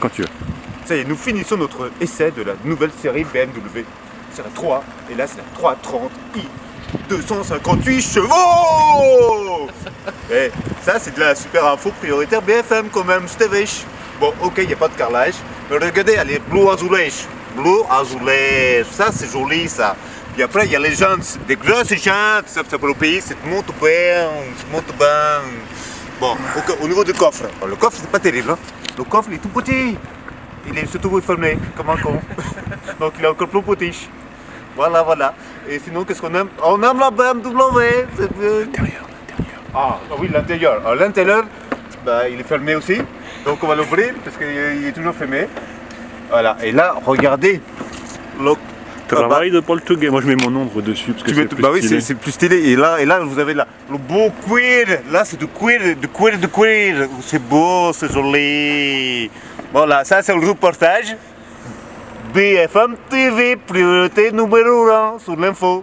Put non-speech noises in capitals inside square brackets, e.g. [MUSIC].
Quand tu veux. Ça y est, nous finissons notre essai de la nouvelle série BMW. C'est la 3, et là c'est la 330i. 258 chevaux [LAUGHS] Et ça c'est de la super info prioritaire BFM quand même, Stevesh. Bon ok, il n'y a pas de carrelage, mais regardez, elle est bleu azulèche. Bleu azulèche, ça c'est joli ça. Puis après il y a les jantes, des grosses pour le pays, c'est monte bien, monte bien. Bon, au niveau du coffre, le coffre c'est pas terrible, hein. Le coffre il est tout petit. Il est surtout fermé, comme un con. [LAUGHS] Donc il est encore plus petit. Voilà, voilà. Et sinon, qu'est-ce qu'on aime? On aime la BMW. L'intérieur, Ah, oui, l'intérieur. Alors, l'intérieur, bah, il est fermé aussi. Donc, on va l'ouvrir parce qu'il est toujours fermé. Voilà. Et là, regardez. Le Travail de Paul Touguet. Moi, je mets mon ombre dessus parce que tu mets- plus bah oui, c'est plus stylé. Et là, et là, vous avez là, le beau cuir. Là, c'est du cuir, du cuir, du cuir. C'est beau, c'est joli. Voilà, ça, c'est le reportage. BFM TV, priorité numéro 1 sur l'info.